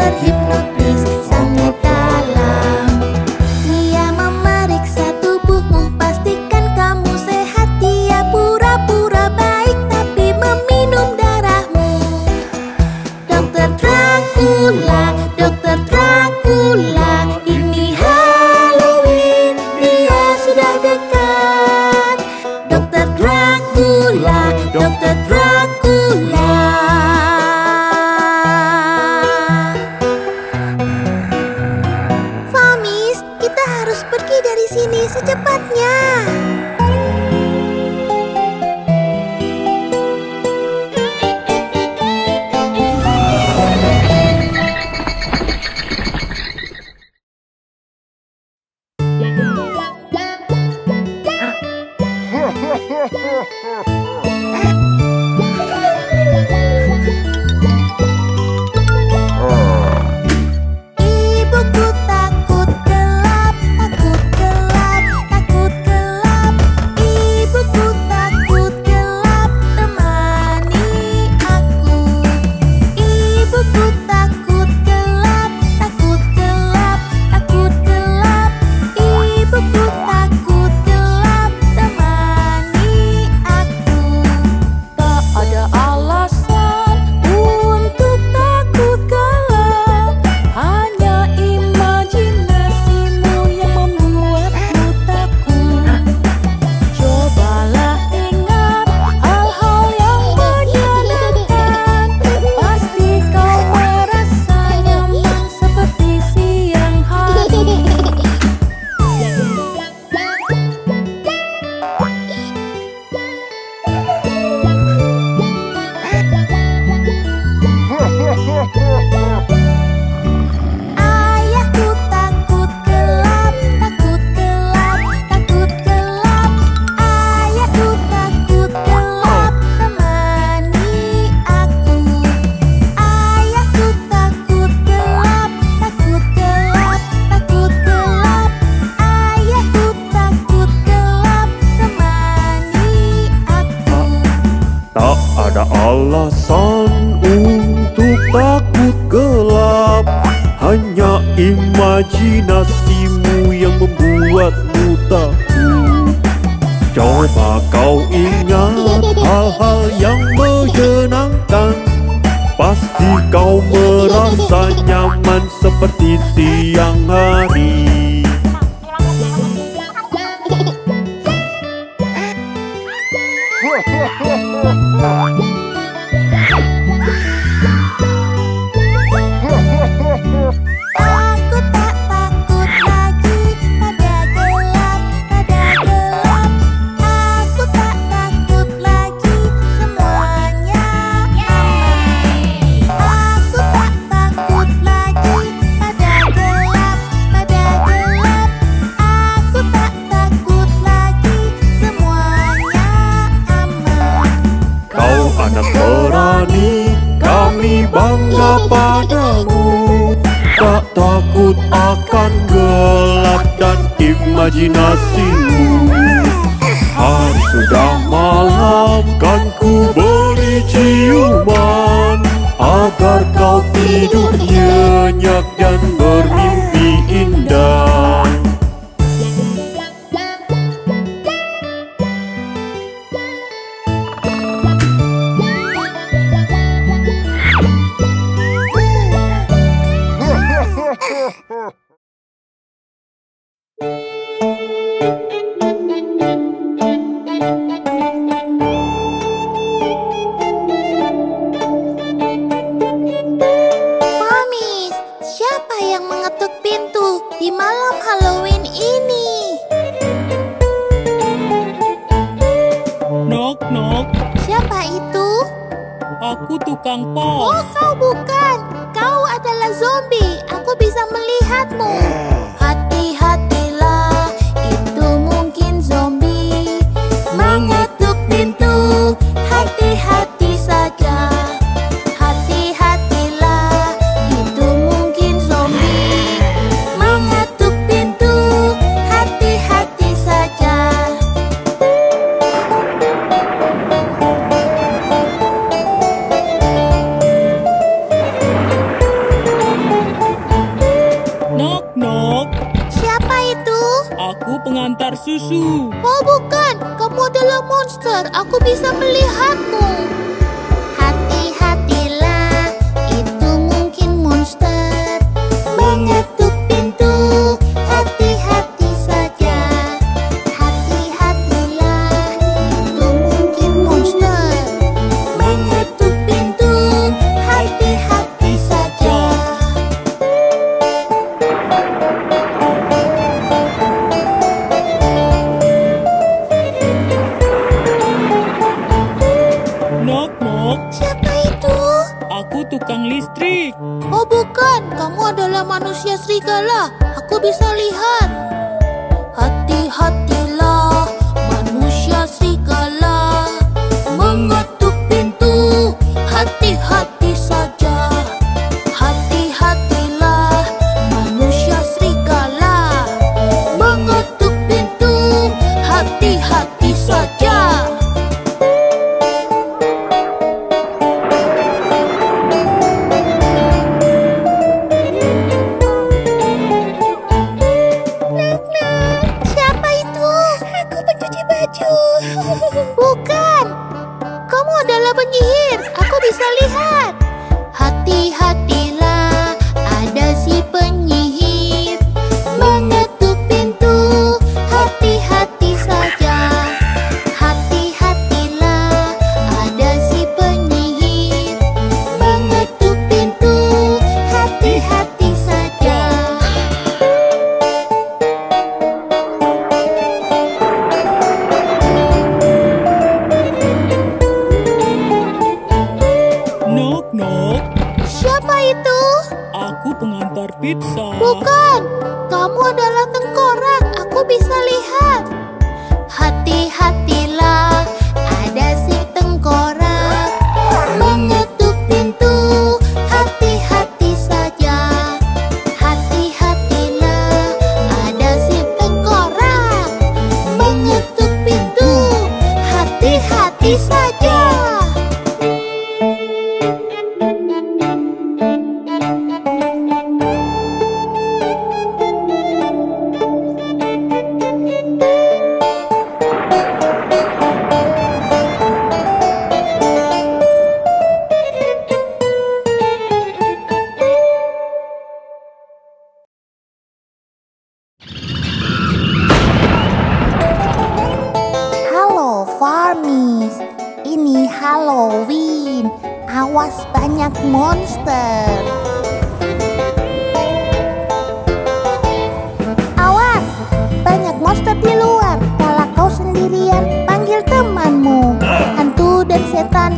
energía. secepatnya. alasan untuk takut gelap. Hanya imajinasimu yang membuatmu takut. Coba kau ingat hal-hal yang menyenangkan. Pasti kau merasa nyaman seperti siang hari. bangga padamu. Tak takut akan gelap dan imajinasimu. Hari sudah malam kan ku beri ciuman. Agar kau tidur nyenyak dan ber Nok. Siapa itu? Aku tukang pos. Oh, kau bukan. Kau adalah zombie. Aku bisa melihatmu. Ya. bisa melihat 就嘿 pizza. Bukan, kamu adalah tengkorak. Aku bisa lihat. Hati-hatilah, ada si tengkorak mengetuk pintu. Hati-hati saja. Hati-hatilah, ada si tengkorak mengetuk pintu. Hati-hati saja. Halloween. Awas banyak monster. Awas, banyak monster di luar. Kalau kau sendirian, panggil temanmu. Hantu dan setan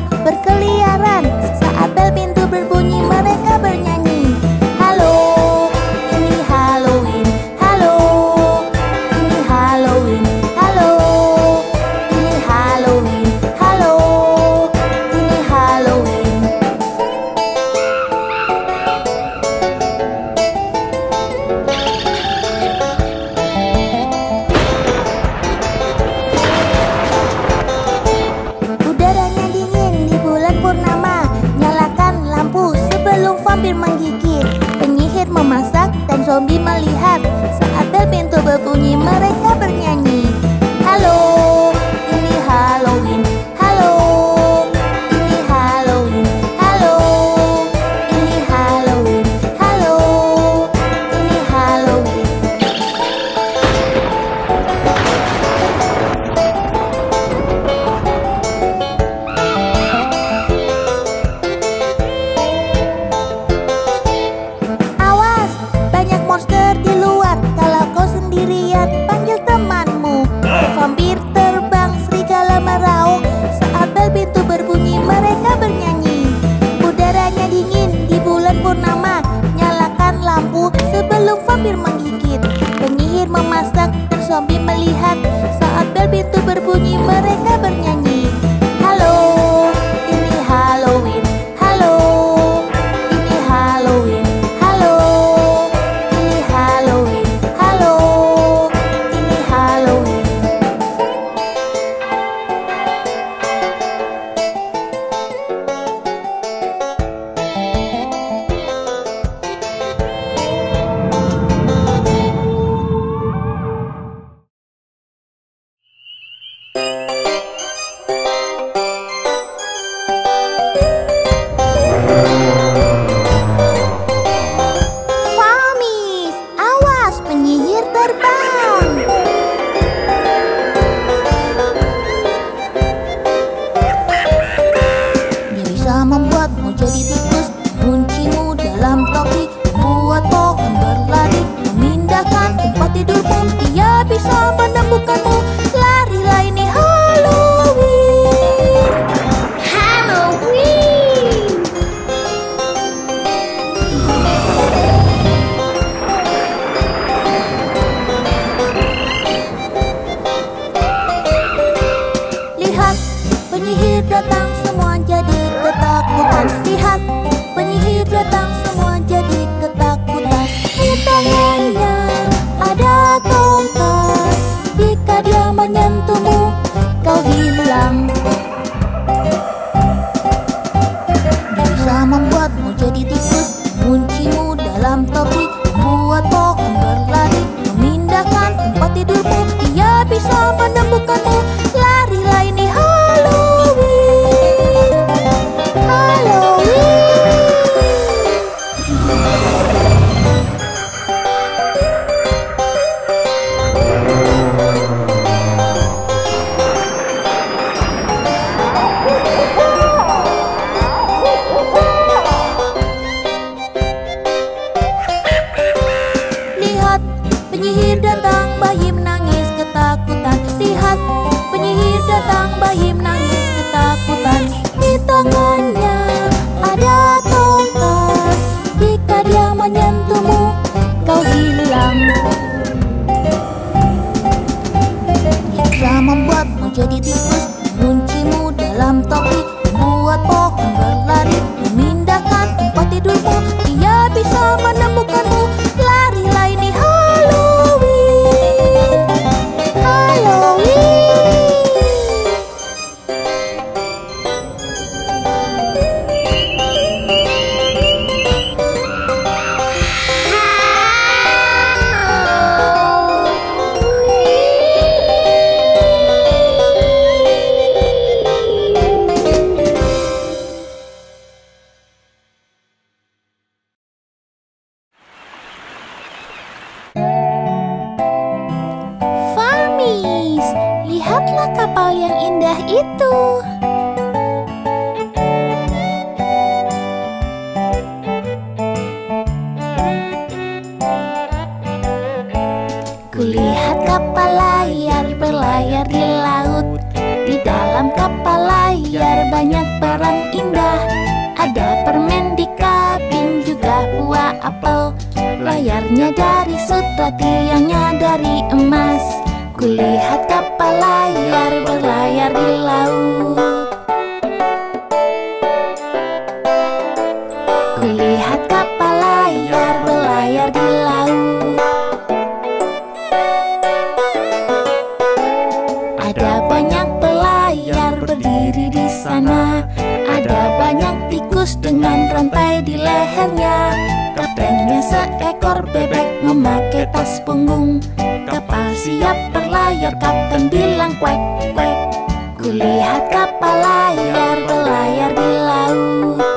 dalam topi Membuat pohon berlari kapal yang indah itu. Kulihat kapal layar berlayar di laut. Di dalam kapal layar banyak barang indah. Ada permen di kabin juga buah apel. Layarnya dari sutra tiangnya dari emas Kulihat kapal layar berlayar di laut. Kulihat kapal layar berlayar di laut. Ada banyak pelayar berdiri di sana. Ada banyak tikus dengan rantai di lehernya. Kaptennya Ekor bebek memakai tas punggung. Kapal siap berlayar Kapten bilang kuek kuek Kulihat kapal layar berlayar di laut.